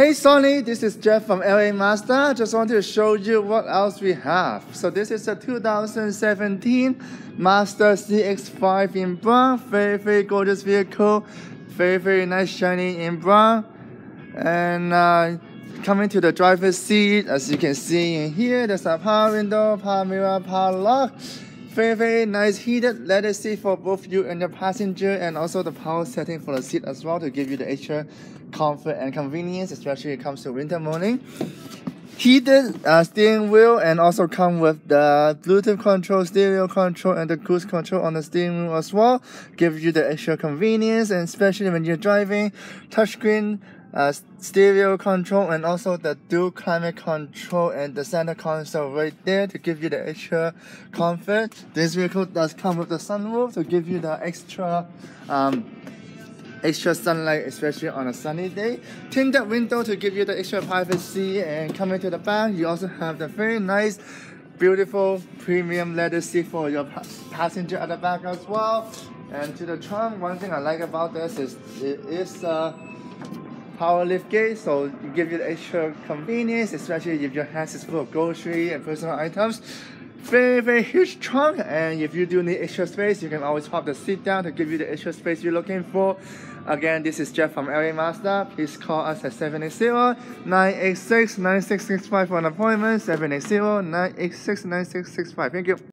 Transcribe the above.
Hey Sonny, this is Jeff from LA Mazda. Just want to show you what else we have. So this is a 2017 Mazda CX-5 in brown. Very, very gorgeous vehicle. Very, very nice shiny in brown. And uh, coming to the driver's seat, as you can see in here, there's a power window, power mirror, power lock. Very, very nice heated leather seat for both you and the passenger and also the power setting for the seat as well to give you the extra comfort and convenience, especially it comes to winter morning. Heated uh, steering wheel and also come with the Bluetooth control, stereo control and the cruise control on the steering wheel as well. Give you the extra convenience and especially when you're driving, touchscreen uh, stereo control and also the dual climate control and the center console right there to give you the extra comfort. This vehicle does come with the sunroof to give you the extra um, extra sunlight, especially on a sunny day. Tinted window to give you the extra privacy and coming to the back, you also have the very nice beautiful premium leather seat for your passenger at the back as well. And to the trunk, one thing I like about this is it is uh, power lift gate, so it gives you the extra convenience, especially if your house is full of grocery and personal items. Very, very huge trunk, and if you do need extra space, you can always pop the seat down to give you the extra space you're looking for. Again, this is Jeff from LA Mazda. Please call us at 780-986-9665 for an appointment, 780-986-9665. Thank you.